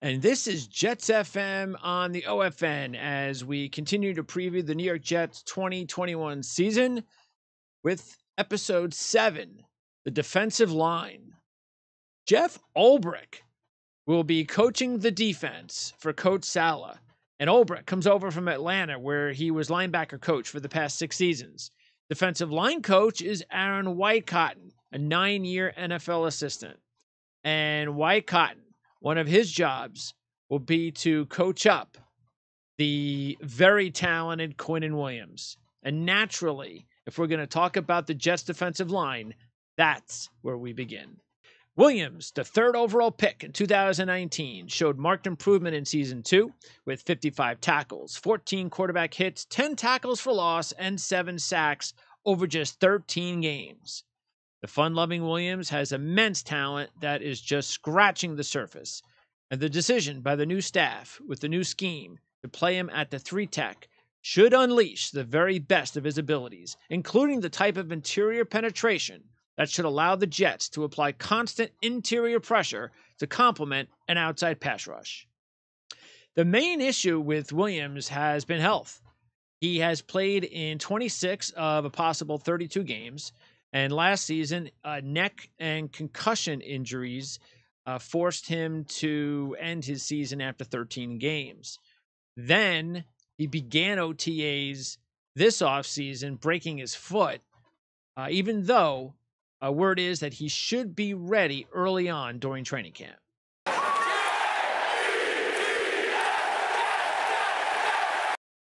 And this is Jets FM on the OFN as we continue to preview the New York Jets 2021 season with episode seven the defensive line. Jeff Ulbrich will be coaching the defense for Coach Saleh. And Ulbrich comes over from Atlanta, where he was linebacker coach for the past six seasons. Defensive line coach is Aaron Whitecotton, a nine year NFL assistant. And Whitecotton one of his jobs will be to coach up the very talented Quinnen Williams. And naturally, if we're going to talk about the Jets defensive line, that's where we begin. Williams, the third overall pick in 2019, showed marked improvement in season two with 55 tackles, 14 quarterback hits, 10 tackles for loss, and 7 sacks over just 13 games. The fun loving Williams has immense talent that is just scratching the surface. And the decision by the new staff with the new scheme to play him at the three tech should unleash the very best of his abilities, including the type of interior penetration that should allow the Jets to apply constant interior pressure to complement an outside pass rush. The main issue with Williams has been health. He has played in 26 of a possible 32 games, and last season, uh, neck and concussion injuries uh, forced him to end his season after 13 games. Then he began OTAs this offseason, breaking his foot, uh, even though a word is that he should be ready early on during training camp.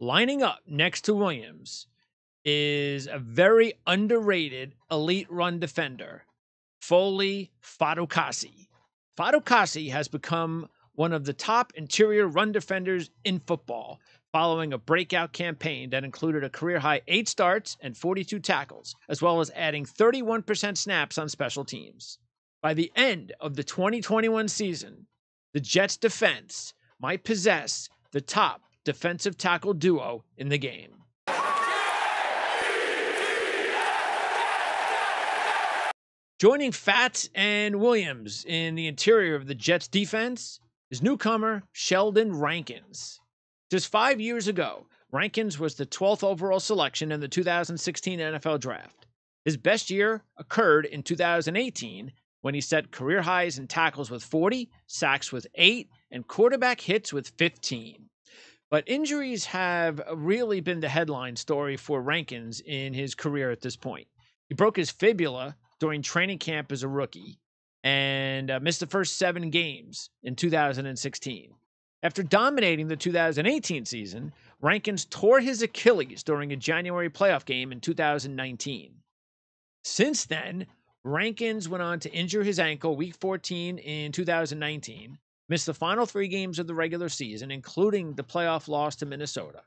Lining up next to Williams is a very underrated elite run defender, Foley Fatukasi. Fatukasi has become one of the top interior run defenders in football, following a breakout campaign that included a career high eight starts and 42 tackles, as well as adding 31% snaps on special teams. By the end of the 2021 season, the Jets' defense might possess the top defensive tackle duo in the game. Joining Fats and Williams in the interior of the Jets defense is newcomer Sheldon Rankins. Just five years ago, Rankins was the 12th overall selection in the 2016 NFL Draft. His best year occurred in 2018 when he set career highs in tackles with 40, sacks with 8, and quarterback hits with 15. But injuries have really been the headline story for Rankins in his career at this point. He broke his fibula during training camp as a rookie and uh, missed the first seven games in 2016. After dominating the 2018 season, Rankins tore his Achilles during a January playoff game in 2019. Since then, Rankins went on to injure his ankle week 14 in 2019, missed the final three games of the regular season, including the playoff loss to Minnesota.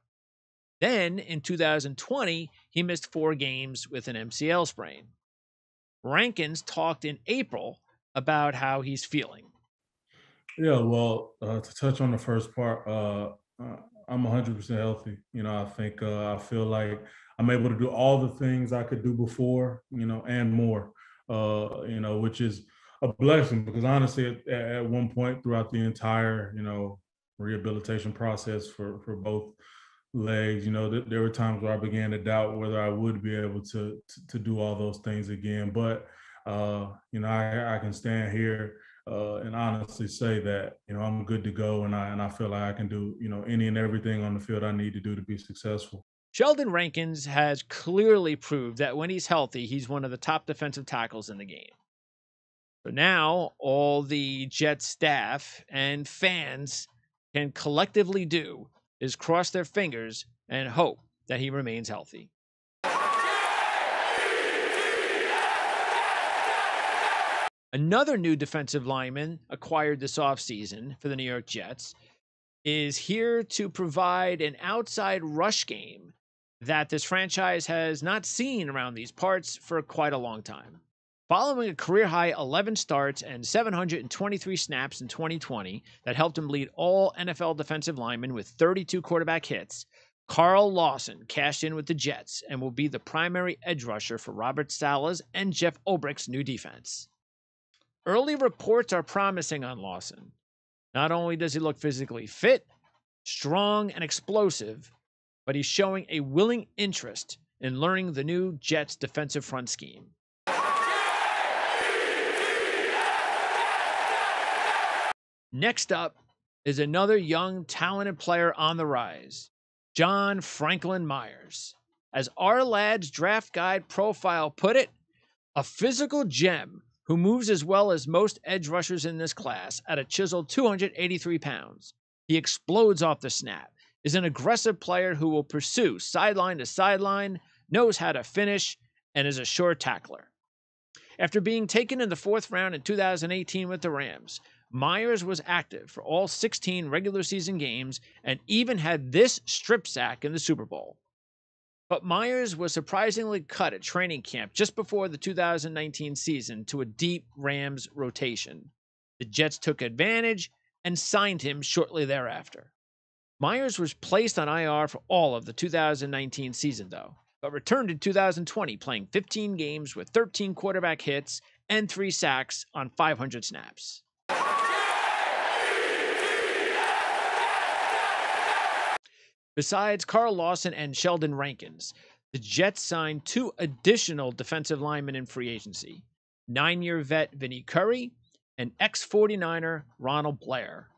Then, in 2020, he missed four games with an MCL sprain. Rankins talked in April about how he's feeling. Yeah, well, uh, to touch on the first part, uh, uh, I'm 100% healthy. You know, I think uh, I feel like I'm able to do all the things I could do before, you know, and more, uh, you know, which is a blessing because honestly, at, at one point throughout the entire, you know, rehabilitation process for for both legs. You know, th- there were times where I began to doubt whether I would be able to to, to do all those things again. But uh, you know, I, I can stand here uh, and honestly say that you know I'm good to go, and I and I feel like I can do you know any and everything on the field I need to do to be successful. Sheldon Rankins has clearly proved that when he's healthy, he's one of the top defensive tackles in the game. So now all the Jets staff and fans can collectively do is cross their fingers and hope that he remains healthy. Another new defensive lineman acquired this offseason for the New York Jets is here to provide an outside rush game that this franchise has not seen around these parts for quite a long time. Following a career high 11 starts and 723 snaps in 2020 that helped him lead all NFL defensive linemen with 32 quarterback hits, Carl Lawson cashed in with the Jets and will be the primary edge rusher for Robert Saleh's and Jeff Ulbrich's new defense. Early reports are promising on Lawson. Not only does he look physically fit, strong, and explosive, but he's showing a willing interest in learning the new Jets defensive front scheme. Next up is another young, talented player on the rise, John Franklin Myers. As Ourlads' draft guide profile put it, a physical gem who moves as well as most edge rushers in this class at a chiseled 283 pounds. He explodes off the snap, is an aggressive player who will pursue sideline to sideline, knows how to finish, and is a sure tackler. After being taken in the fourth round in 2018 with the Rams, Myers was active for all 16 regular season games and even had this strip sack in the Super Bowl. But Myers was surprisingly cut at training camp just before the 2019 season to a deep Rams rotation. The Jets took advantage and signed him shortly thereafter. Myers was placed on IR for all of the 2019 season, though, but returned in 2020, playing 15 games with 13 quarterback hits and three sacks on 500 snaps. Besides Carl Lawson and Sheldon Rankins, the Jets signed two additional defensive linemen in free agency nine year vet Vinny Curry and ex 49er Ronald Blair.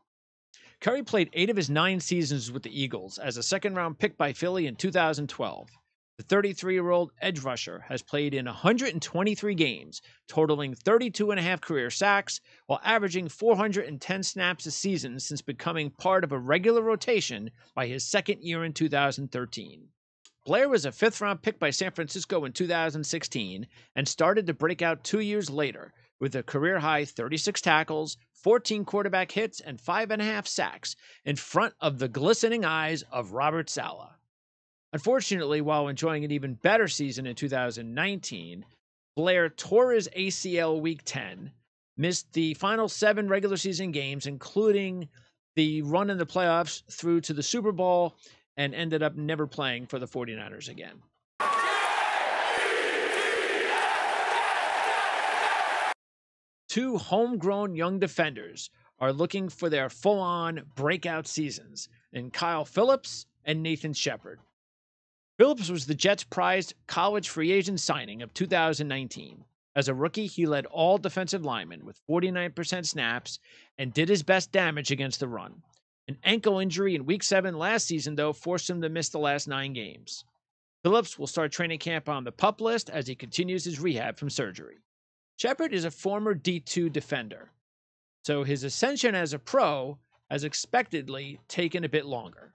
Curry played eight of his nine seasons with the Eagles as a second round pick by Philly in 2012. The 33 year old edge rusher has played in 123 games, totaling 32 and a half career sacks, while averaging 410 snaps a season since becoming part of a regular rotation by his second year in 2013. Blair was a fifth round pick by San Francisco in 2016 and started to break out two years later with a career high 36 tackles, 14 quarterback hits, and five and a half sacks in front of the glistening eyes of Robert Saleh. Unfortunately, while enjoying an even better season in 2019, Blair tore his ACL week 10, missed the final seven regular season games, including the run in the playoffs through to the Super Bowl, and ended up never playing for the 49ers again. Two homegrown young defenders are looking for their full on breakout seasons in Kyle Phillips and Nathan Shepherd. Phillips was the Jets' prized college free agent signing of 2019. As a rookie, he led all defensive linemen with 49% snaps and did his best damage against the run. An ankle injury in week seven last season, though, forced him to miss the last nine games. Phillips will start training camp on the pup list as he continues his rehab from surgery. Shepherd is a former D2 defender, so his ascension as a pro has expectedly taken a bit longer.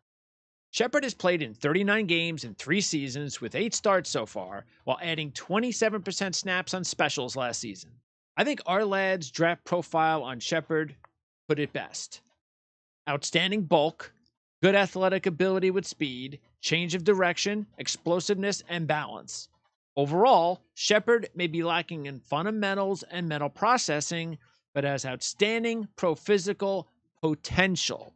Shepherd has played in 39 games in three seasons with eight starts so far, while adding 27% snaps on specials last season. I think Ourlads' draft profile on Shepherd put it best. Outstanding bulk, good athletic ability with speed, change of direction, explosiveness, and balance. Overall, Shepherd may be lacking in fundamentals and mental processing, but has outstanding pro physical potential.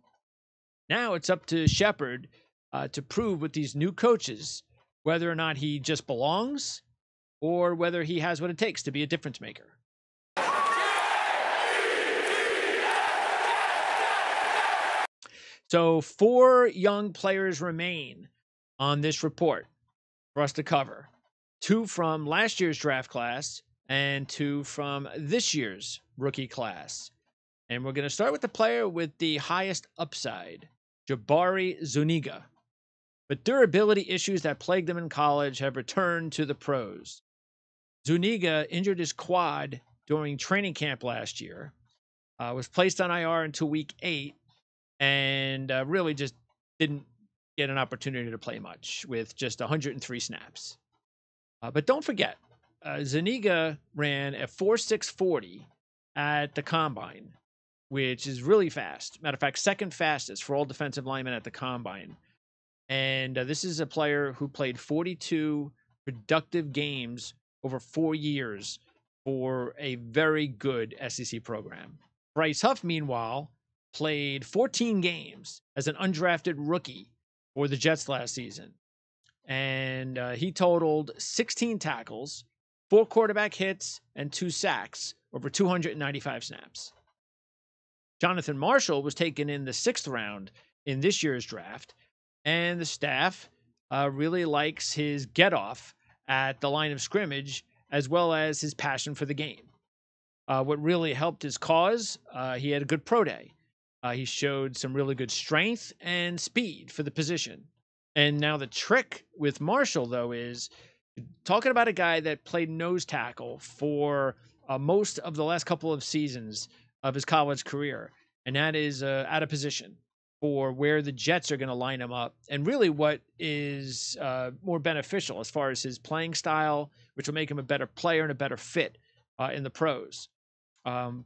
Now it's up to Shepherd uh, to prove with these new coaches whether or not he just belongs or whether he has what it takes to be a difference maker. So, four young players remain on this report for us to cover two from last year's draft class and two from this year's rookie class. And we're going to start with the player with the highest upside, Jabari Zuniga but durability issues that plagued him in college have returned to the pros. Zuniga injured his quad during training camp last year, uh, was placed on IR until week eight, and uh, really just didn't get an opportunity to play much with just 103 snaps. Uh, but don't forget, uh, Zuniga ran a 4.640 at the combine, which is really fast. Matter of fact, second fastest for all defensive linemen at the combine. And uh, this is a player who played 42 productive games over four years for a very good SEC program. Bryce Huff, meanwhile, played 14 games as an undrafted rookie for the Jets last season. And uh, he totaled 16 tackles, four quarterback hits, and two sacks over 295 snaps. Jonathan Marshall was taken in the sixth round in this year's draft, and the staff uh, really likes his get off at the line of scrimmage as well as his passion for the game. Uh, what really helped his cause, uh, he had a good pro day. Uh, he showed some really good strength and speed for the position. And now the trick with Marshall, though, is talking about a guy that played nose tackle for uh, most of the last couple of seasons of his college career, and that is uh, out of position for where the Jets are going to line him up, and really what is uh, more beneficial as far as his playing style, which will make him a better player and a better fit uh, in the pros. Um,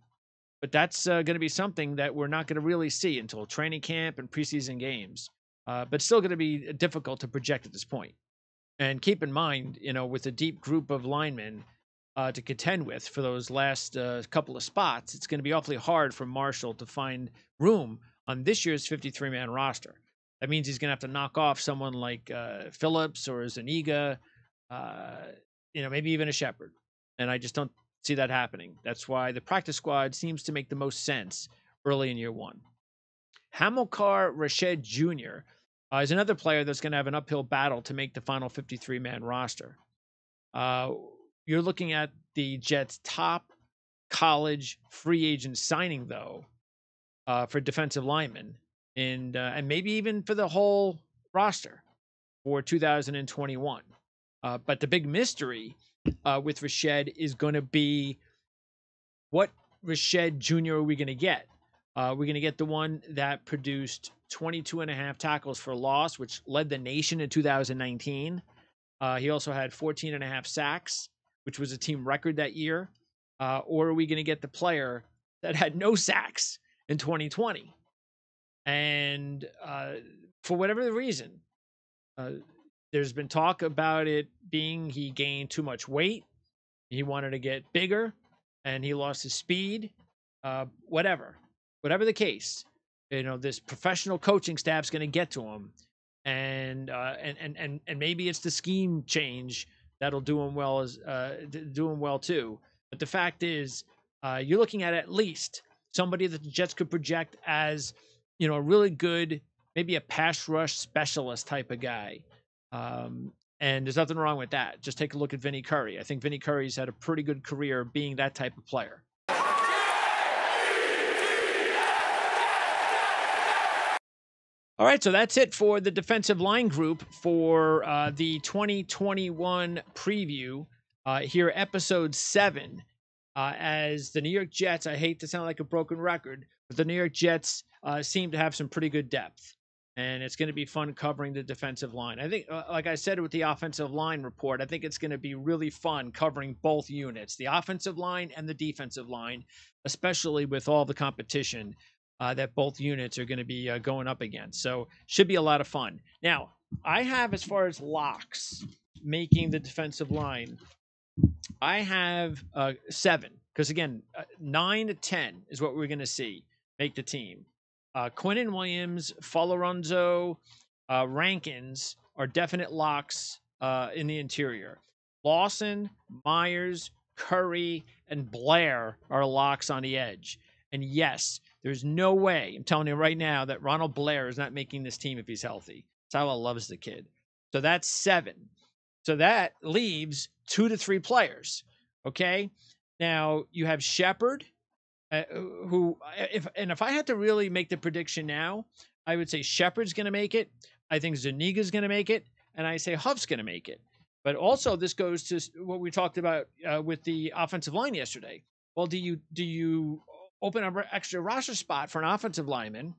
but that's uh, going to be something that we're not going to really see until training camp and preseason games. Uh, but still going to be difficult to project at this point. And keep in mind, you know, with a deep group of linemen uh, to contend with for those last uh, couple of spots, it's going to be awfully hard for Marshall to find room on this year's 53 man roster. That means he's going to have to knock off someone like uh, Phillips or Zuniga, uh, you know, maybe even a Shepherd. And I just don't see that happening. That's why the practice squad seems to make the most sense early in year one. Hamilcar Rashed Jr. Uh, is another player that's going to have an uphill battle to make the final 53 man roster. Uh, you're looking at the Jets' top college free agent signing, though, uh, for defensive linemen, and uh, and maybe even for the whole roster for 2021. Uh, but the big mystery uh, with Rashed is going to be what Rashed Jr. are we going to get? Uh, we're going to get the one that produced 22 and a half tackles for loss, which led the nation in 2019. Uh, he also had 14 and a half sacks, which was a team record that year. Or are we going to get the player that had no sacks in 2020? And uh, for whatever the reason, uh, there's been talk about it being he gained too much weight. He wanted to get bigger and he lost his speed. Uh, whatever, whatever the case, you know, this professional coaching staff's going to get to him. And, uh, and, and, and, and maybe it's the scheme change that'll do him well as, uh, do him well too. But the fact is, uh, you're looking at at least somebody that the Jets could project as, you know, a really good, maybe a pass rush specialist type of guy. Um, and there's nothing wrong with that. Just take a look at Vinny Curry. I think Vinny Curry's had a pretty good career being that type of player. All right, so that's it for the defensive line group for uh, the 2021 preview. Uh, here, episode seven. Uh, as the New York Jets, I hate to sound like a broken record, but the New York Jets uh, seem to have some pretty good depth and it's going to be fun covering the defensive line. I think, uh, like I said with the offensive line report, I think it's going to be really fun covering both units, the offensive line and the defensive line, especially with all the competition uh, that both units are going to be uh, going up against. So, should be a lot of fun. Now, I have as far as locks making the defensive line, I have uh, seven because again, uh, nine to ten is what we're going to see make the team. Uh, Quinnen Williams, Folorunso, uh, Rankins are definite locks uh, in the interior. Lawson, Myers, Curry, and Blair are locks on the edge. And yes, there's no way, I'm telling you right now, that Ronald Blair is not making this team if he's healthy. Saleh loves the kid. So that's seven. So that leaves two to three players. Okay. Now you have Shepherd uh, who uh, if and if I had to really make the prediction now, I would say Shepherd's going to make it. I think Zuniga's going to make it, and I say Huff's going to make it. But also, this goes to what we talked about uh, with the offensive line yesterday. Well, do you do you open up an extra roster spot for an offensive lineman,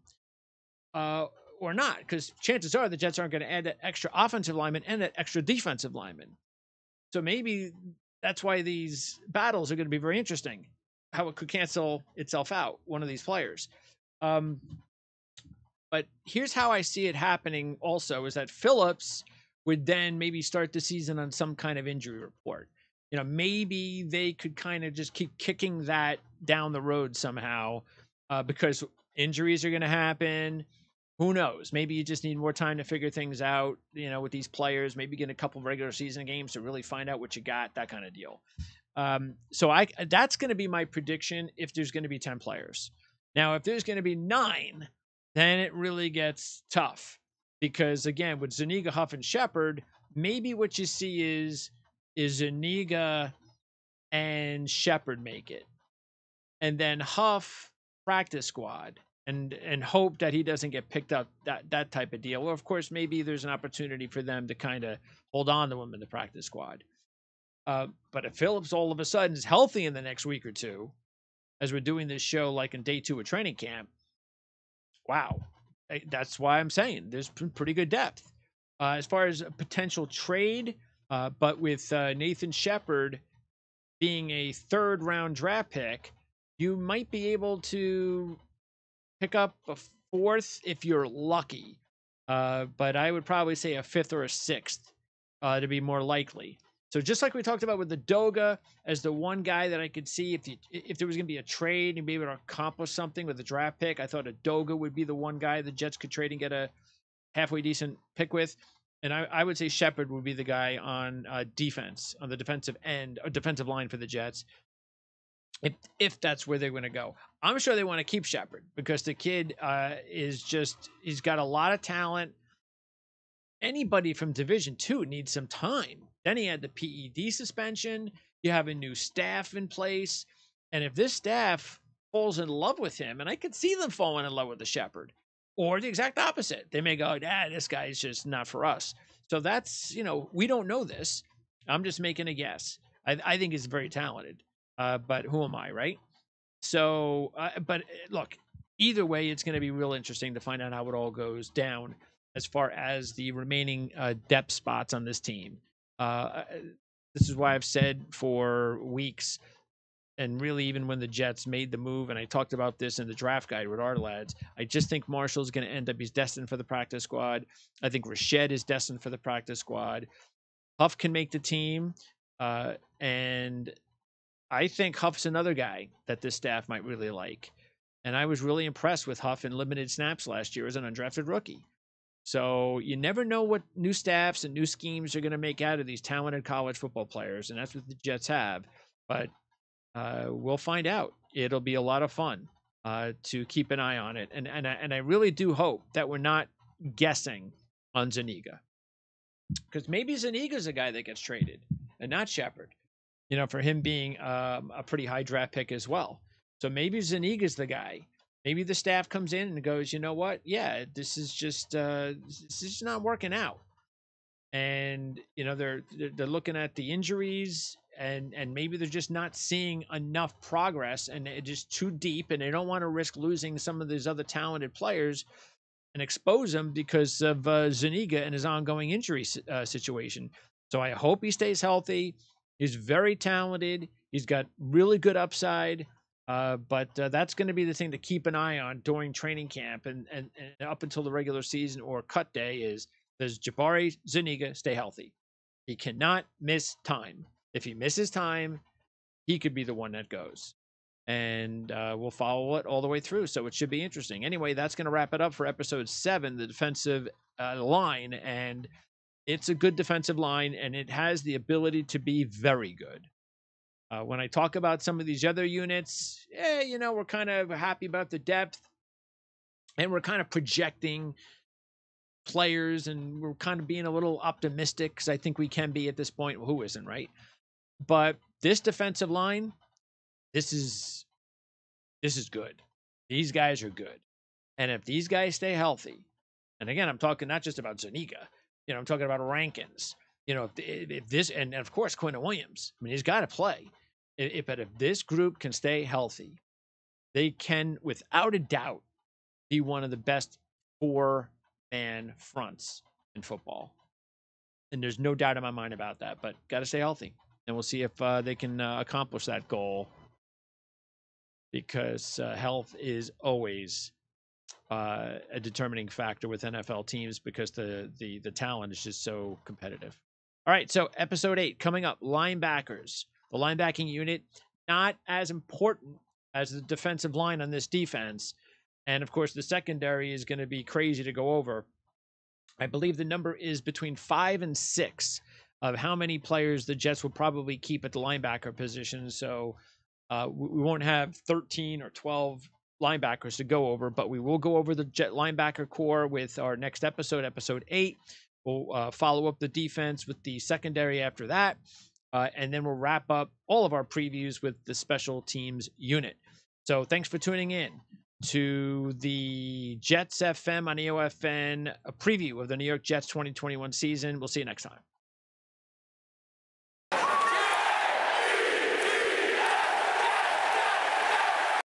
uh, or not? Because chances are the Jets aren't going to add that extra offensive lineman and that extra defensive lineman. So maybe that's why these battles are going to be very interesting how it could cancel itself out, one of these players. Um, but here's how I see it happening also is that Phillips would then maybe start the season on some kind of injury report. You know, maybe they could kind of just keep kicking that down the road somehow uh, because injuries are going to happen. Who knows? Maybe you just need more time to figure things out, you know, with these players, maybe get a couple regular season games to really find out what you got, that kind of deal. Um, so I that's going to be my prediction if there's going to be 10 players. Now, if there's going to be nine, then it really gets tough because again, with Zuniga, Huff, and Shepherd, maybe what you see is is Zuniga and Shepherd make it, and then Huff practice squad and and hope that he doesn't get picked up that that type of deal. Or of course, maybe there's an opportunity for them to kind of hold on to him in the practice squad. Uh, but if Phillips all of a sudden is healthy in the next week or two, as we're doing this show like in day two of training camp, wow, that's why I'm saying there's pretty good depth. Uh, as far as a potential trade, uh, but with uh, Nathan Shepherd being a third round draft pick, you might be able to pick up a fourth if you're lucky. Uh, but I would probably say a fifth or a sixth uh, to be more likely. So just like we talked about with the Doga as the one guy that I could see if you, if there was going to be a trade and be able to accomplish something with a draft pick, I thought Edoga would be the one guy the Jets could trade and get a halfway decent pick with. And I, I would say Shepherd would be the guy on uh, defense, on the defensive end, or defensive line for the Jets, if if that's where they're going to go. I'm sure they want to keep Shepherd because the kid uh, is just he's got a lot of talent. Anybody from Division Two needs some time then he had the PED suspension. You have a new staff in place. And if this staff falls in love with him, and I could see them falling in love with the Shepherd, or the exact opposite, they may go, ah, this guy's just not for us. So that's, you know, we don't know this. I'm just making a guess. I, I think he's very talented, uh, but who am I, right? So, uh, but uh, look, either way, it's going to be real interesting to find out how it all goes down as far as the remaining uh, depth spots on this team. Uh, this is why I've said for weeks, and really even when the Jets made the move, and I talked about this in the draft guide with Ourlads, I just think Marshall's going to end up. He's destined for the practice squad. I think Rashed is destined for the practice squad. Huff can make the team, uh, and I think Huff's another guy that this staff might really like. And I was really impressed with Huff in limited snaps last year as an undrafted rookie. So you never know what new staffs and new schemes are going to make out of these talented college football players, and that's what the Jets have. But uh, we'll find out. It'll be a lot of fun uh, to keep an eye on it, and and I, and I really do hope that we're not guessing on Zuniga, because maybe Zuniga's a guy that gets traded and not Shepherd. You know, for him being um, a pretty high draft pick as well. So maybe Zuniga's the guy maybe the staff comes in and goes, you know what? Yeah, this is just uh, this is not working out. And you know they're they're looking at the injuries and and maybe they're just not seeing enough progress and it's just too deep and they don't want to risk losing some of these other talented players and expose them because of uh, Zuniga and his ongoing injury uh, situation. So I hope he stays healthy. He's very talented. He's got really good upside. Uh, but uh, that's going to be the thing to keep an eye on during training camp and, and, and up until the regular season or cut day is does Jabari Zuniga stay healthy? He cannot miss time. If he misses time, he could be the one that goes. And uh, we'll follow it all the way through. So it should be interesting. Anyway, that's going to wrap it up for episode seven, the defensive uh, line. And it's a good defensive line, and it has the ability to be very good. Uh, when I talk about some of these other units, yeah, you know, we're kind of happy about the depth and we're kind of projecting players and we're kind of being a little optimistic because I think we can be at this point. Well, who isn't, right? But this defensive line, this is this is good. These guys are good. And if these guys stay healthy, and again, I'm talking not just about Zuniga, you know, I'm talking about Rankins. You know, if, if this, and of course, Quinnen Williams, I mean, he's got to play. If, but if this group can stay healthy, they can, without a doubt, be one of the best four man fronts in football. And there's no doubt in my mind about that, but got to stay healthy. And we'll see if uh, they can uh, accomplish that goal because uh, health is always uh, a determining factor with NFL teams because the, the the talent is just so competitive. All right, so episode eight coming up linebackers. The linebacking unit, not as important as the defensive line on this defense. And of course, the secondary is going to be crazy to go over. I believe the number is between five and six of how many players the Jets will probably keep at the linebacker position. So uh, we won't have 13 or 12 linebackers to go over, but we will go over the Jet linebacker core with our next episode, episode eight. We'll uh, follow up the defense with the secondary after that. Uh, and then we'll wrap up all of our previews with the special teams unit. So thanks for tuning in to the Jets FM on EOFN, a preview of the New York Jets 2021 season. We'll see you next time.